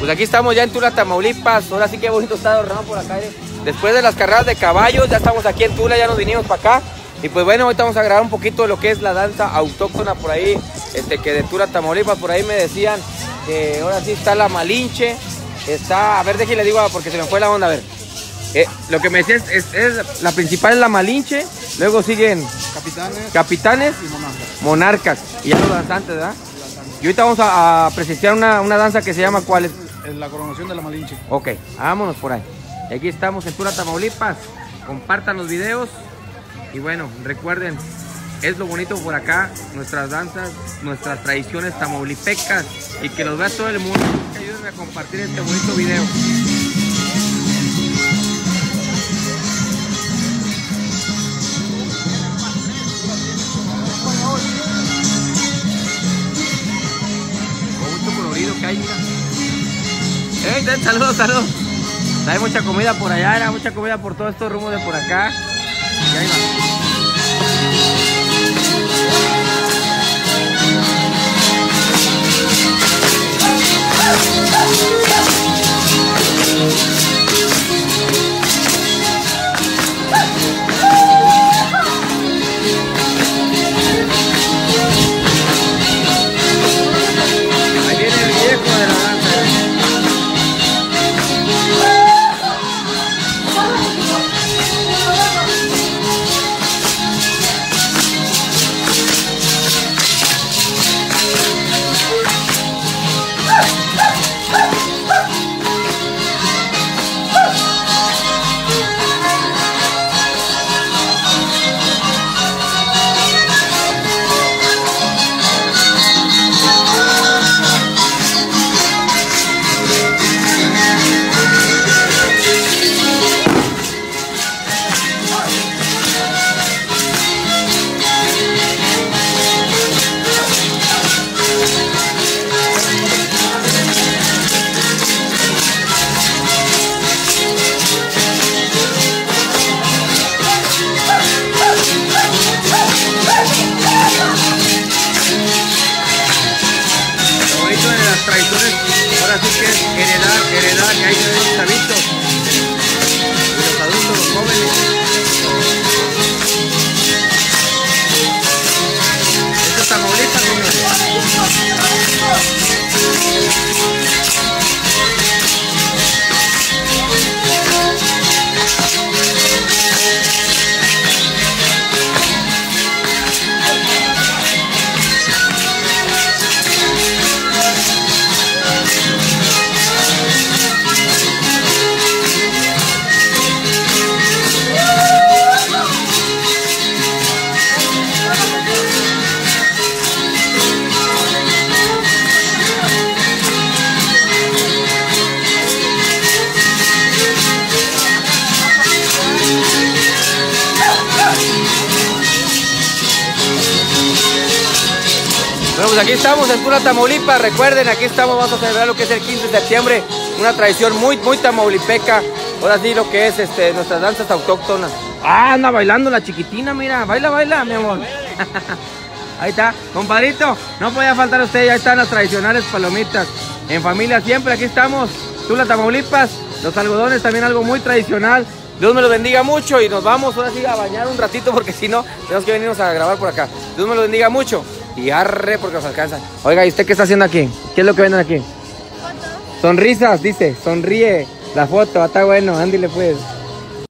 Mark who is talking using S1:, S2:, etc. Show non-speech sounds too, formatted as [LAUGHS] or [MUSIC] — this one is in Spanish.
S1: Pues aquí estamos ya en Tula, Tamaulipas. Ahora sí que bonito está adornado por acá. ¿eh? Después de las carreras de caballos, ya estamos aquí en Tula, ya nos vinimos para acá. Y pues bueno, ahorita vamos a grabar un poquito de lo que es la danza autóctona por ahí, este, que de Tula, Tamaulipas, por ahí me decían que ahora sí está la Malinche, está, a ver, déjenle digo porque se me fue la onda, a ver. Eh, lo que me decía es, es, la principal es la Malinche, luego siguen
S2: Capitanes,
S1: capitanes
S2: y monarcas.
S1: monarcas y ya los danzantes, ¿verdad? Y ahorita vamos a, a presenciar una, una danza que se llama ¿cuál es?
S2: Es la coronación de la Malinche.
S1: Ok, vámonos por ahí. Aquí estamos en Tura Tamaulipas. Compartan los videos. Y bueno, recuerden, es lo bonito por acá, nuestras danzas, nuestras tradiciones tamaulipecas. Y que los vea todo el mundo. Ayúdenme a compartir este bonito video. ¡Ey, ten, saludos, saludos! Hay mucha comida por allá, era mucha comida por todos estos rumos de por acá. Y Bueno, pues aquí estamos en Tula, Tamaulipas. Recuerden, aquí estamos, vamos a celebrar lo que es el 15 de septiembre. Una tradición muy, muy tamaulipeca. Ahora sí, lo que es este, nuestras danzas autóctonas. Ah, anda bailando la chiquitina, mira. Baila, baila, mi amor. [LAUGHS] Ahí está, compadrito. No podía faltar usted, ya están las tradicionales palomitas. En familia siempre, aquí estamos. Tula, Tamaulipas. Los algodones también algo muy tradicional. Dios me los bendiga mucho y nos vamos ahora sí a bañar un ratito porque si no, tenemos que venirnos a grabar por acá. Dios me los bendiga mucho y arre porque nos alcanza. Oiga, ¿y usted qué está haciendo aquí? ¿Qué es lo que venden aquí? Sonrisas, dice, sonríe. La foto, está bueno, ándile pues.